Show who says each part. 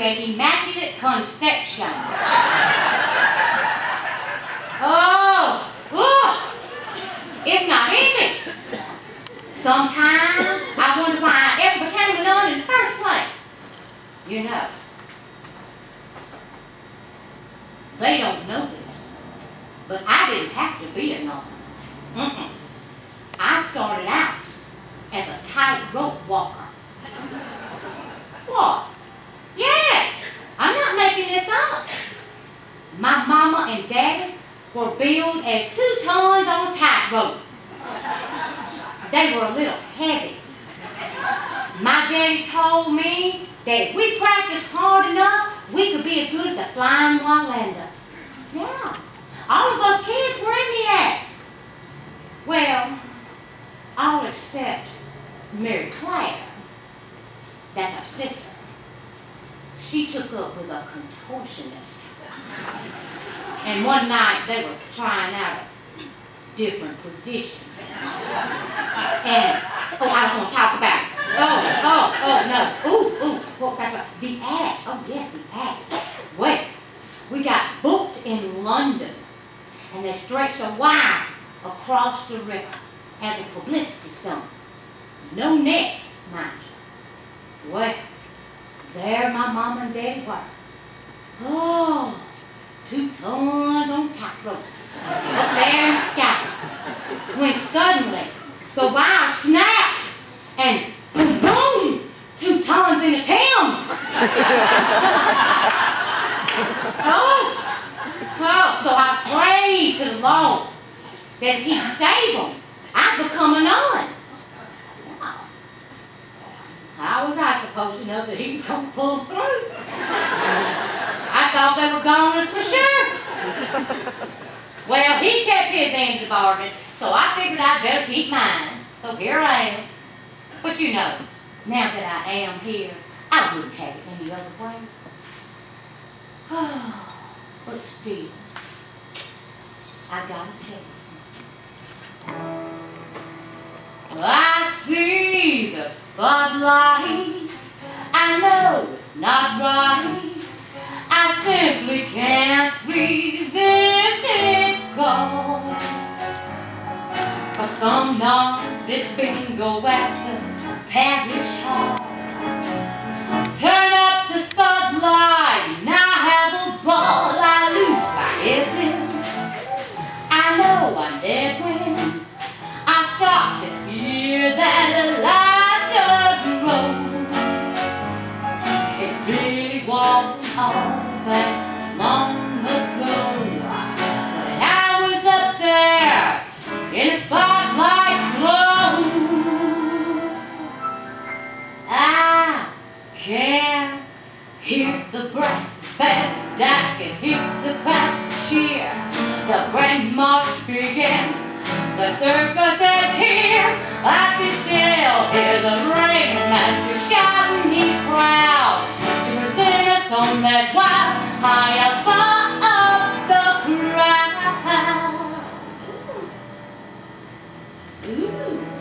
Speaker 1: an immaculate conception. oh, oh, it's not easy. Sometimes I wonder why I ever became a nun in the first place. You know, they don't know this, but I didn't have to be a nun. Mm-mm. I started out as a tightrope walker. What? Yes, I'm not making this up. My mama and daddy were billed as two tons on a tightrope. They were a little heavy. My daddy told me that if we practiced hard enough, we could be as good as the flying Wallendas. Yeah, all of us kids were in the act. Well, all except Mary Claire. That's our sister. She took up with a contortionist. And one night they were trying out a different position. And, oh, I don't want to talk about it. Oh, oh, oh, no. Ooh, ooh, what was that about? The act. Oh, yes, the act. Well, we got booked in London. And they stretched a wire across the river as a publicity stunt. No net, mind you. Well, there my mom and dad were. Oh, two tons on tightrope up there in the sky. When suddenly the wire snapped and boom, boom, two tons in the Thames. oh, oh, so I prayed to the Lord that he'd save them. I'd become a nun. How was I supposed to know that he was going to pull through? I thought they were goners for sure. Well, he kept his end of the bargain, so I figured I'd better keep mine. So here I am. But you know, now that I am here, I wouldn't have it any other way. But still, I gotta tell you something. I see the spotlight. I know it's not right. I simply can't resist nights it's bingo at the parish hall. Brass band, I can hear the crowd cheer. The grand march begins. The circus is here. I can still hear the ringmaster shouting. He's proud to present us on that wild high above the crowd. Ooh. Oh,